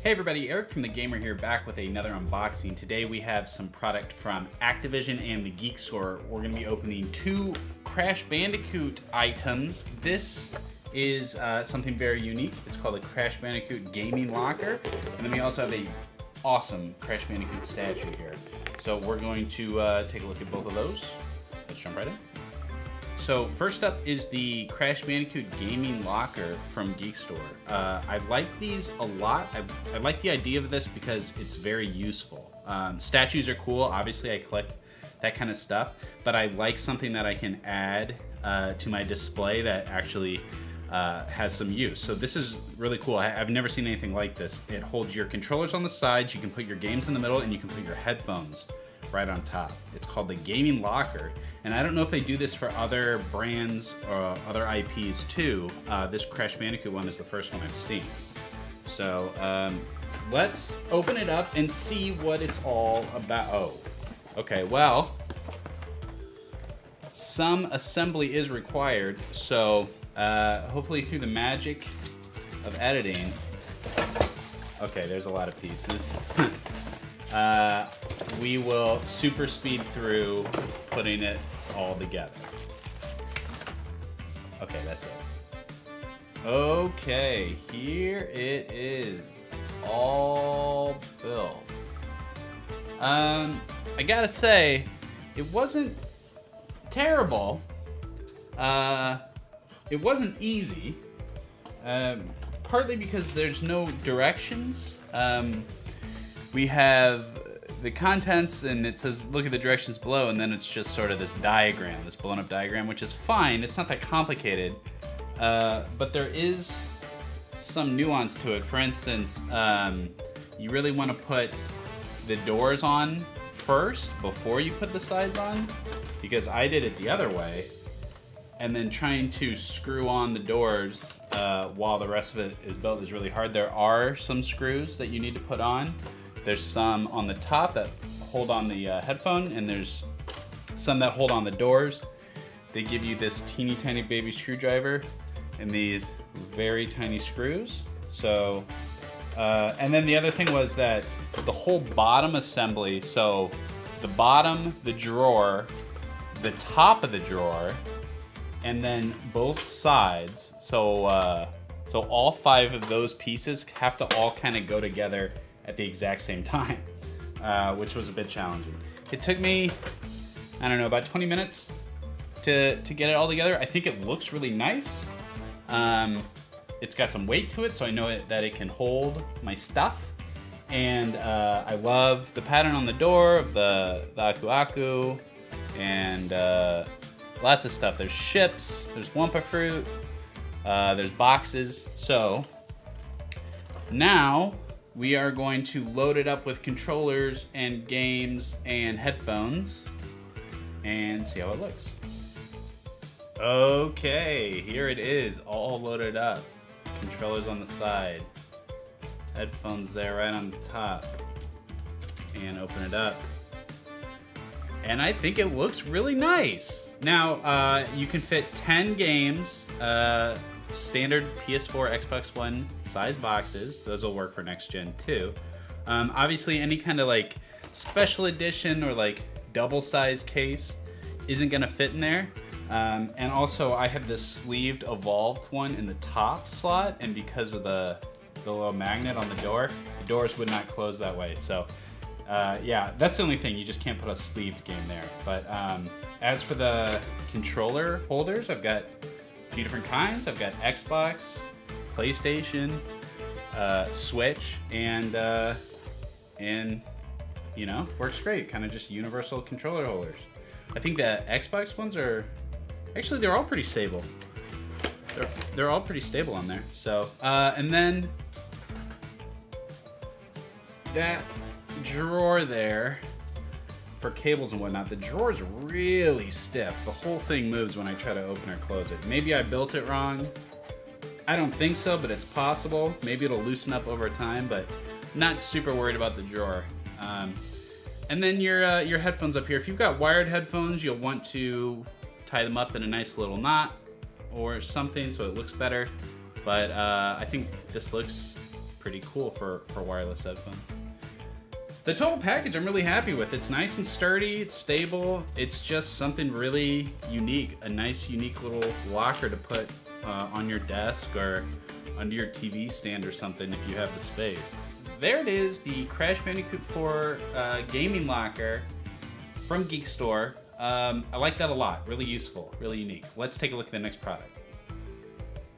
Hey everybody, Eric from The Gamer here back with another unboxing. Today we have some product from Activision and the Geek Store. We're going to be opening two Crash Bandicoot items. This is uh, something very unique. It's called a Crash Bandicoot Gaming Locker. And then we also have a awesome Crash Bandicoot statue here. So we're going to uh, take a look at both of those. Let's jump right in. So first up is the Crash Bandicoot Gaming Locker from Geek Store. Uh, I like these a lot. I, I, like the idea of this because it's very useful. Um, statues are cool. Obviously, I collect that kind of stuff, but I like something that I can add uh, to my display that actually uh, has some use. So this is really cool. I, have never seen anything like this. It holds your controllers on the sides, you can put your games in the middle, and you can put your headphones right on top. It's called the Gaming Locker, and I don't know if they do this for other brands or other IPs too. Uh, this Crash Bandicoot one is the first one I've seen. So um, let's open it up and see what it's all about. Oh, okay, well, some assembly is required, so uh, hopefully through the magic of editing, okay, there's a lot of pieces. uh, we will super speed through putting it all together. Okay, that's it. Okay, here it is. All built. Um, I gotta say, it wasn't terrible. Uh, it wasn't easy. Um, partly because there's no directions. Um, we have the contents and it says look at the directions below and then it's just sort of this diagram, this blown up diagram, which is fine. It's not that complicated. Uh, but there is some nuance to it. For instance, um, you really want to put the doors on first before you put the sides on because I did it the other way and then trying to screw on the doors uh, while the rest of it is built is really hard. There are some screws that you need to put on there's some on the top that hold on the uh, headphone, and there's some that hold on the doors. They give you this teeny tiny baby screwdriver and these very tiny screws. So, uh, and then the other thing was that the whole bottom assembly, so the bottom, the drawer, the top of the drawer, and then both sides. So, uh, so all five of those pieces have to all kind of go together at the exact same time, uh, which was a bit challenging. It took me, I don't know, about 20 minutes to, to get it all together. I think it looks really nice. Um, it's got some weight to it, so I know it, that it can hold my stuff. And uh, I love the pattern on the door of the, the Aku Aku and uh, lots of stuff. There's ships, there's Wumpa fruit, uh, there's boxes. So now we are going to load it up with controllers and games and headphones and see how it looks. Okay, here it is, all loaded up. Controllers on the side, headphones there right on the top. And open it up. And I think it looks really nice. Now, uh, you can fit 10 games. Uh, standard PS4, Xbox One size boxes. Those will work for next gen too. Um, obviously, any kind of like special edition or like double size case isn't gonna fit in there. Um, and also, I have this sleeved evolved one in the top slot, and because of the, the little magnet on the door, the doors would not close that way. So, uh, yeah, that's the only thing. You just can't put a sleeved game there. But um, as for the controller holders, I've got few different kinds. I've got Xbox, PlayStation, uh, Switch, and uh, and you know works great. Kind of just universal controller holders. I think the Xbox ones are actually they're all pretty stable. They're, they're all pretty stable on there. So uh, and then that drawer there for cables and whatnot, the drawer is really stiff. The whole thing moves when I try to open or close it. Maybe I built it wrong. I don't think so, but it's possible. Maybe it'll loosen up over time, but not super worried about the drawer. Um, and then your uh, your headphones up here. If you've got wired headphones, you'll want to tie them up in a nice little knot or something so it looks better. But uh, I think this looks pretty cool for, for wireless headphones. The total package I'm really happy with. It's nice and sturdy, it's stable, it's just something really unique. A nice, unique little locker to put uh, on your desk or under your TV stand or something if you have the space. There it is, the Crash Bandicoot 4 uh, gaming locker from Geek Store. Um, I like that a lot. Really useful, really unique. Let's take a look at the next product.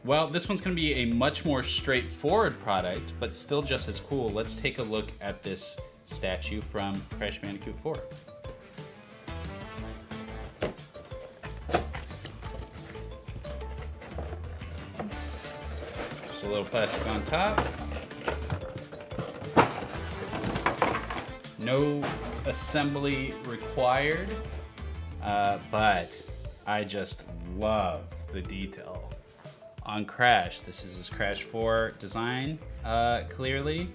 Well, this one's going to be a much more straightforward product, but still just as cool. Let's take a look at this statue from Crash Bandicoot 4. Just a little plastic on top. No assembly required, uh, but I just love the detail on Crash. This is his Crash 4 design, uh, clearly.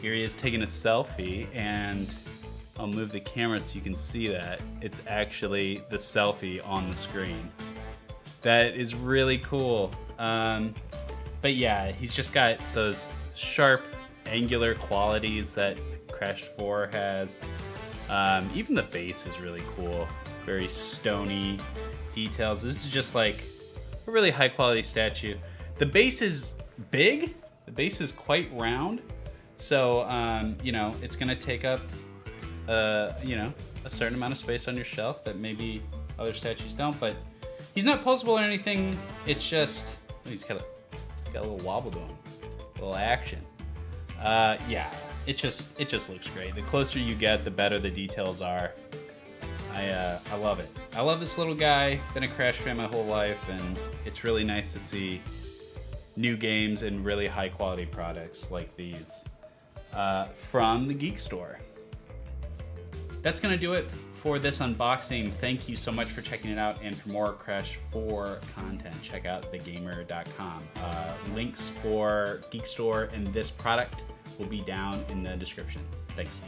Here he is taking a selfie, and I'll move the camera so you can see that. It's actually the selfie on the screen. That is really cool. Um, but yeah, he's just got those sharp, angular qualities that Crash 4 has. Um, even the base is really cool. Very stony details. This is just like a really high quality statue. The base is big. The base is quite round. So, um, you know, it's going to take up, uh, you know, a certain amount of space on your shelf that maybe other statues don't. But he's not posable or anything. It's just, he's got a, got a little wobble to him, a little action. Uh, yeah, it just it just looks great. The closer you get, the better the details are. I uh, I love it. I love this little guy. Been a Crash fan my whole life, and it's really nice to see new games and really high quality products like these uh, from the Geek Store. That's gonna do it for this unboxing. Thank you so much for checking it out. And for more Crash 4 content, check out thegamer.com. Uh, links for Geek Store and this product will be down in the description. Thanks.